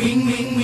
Wing, wing,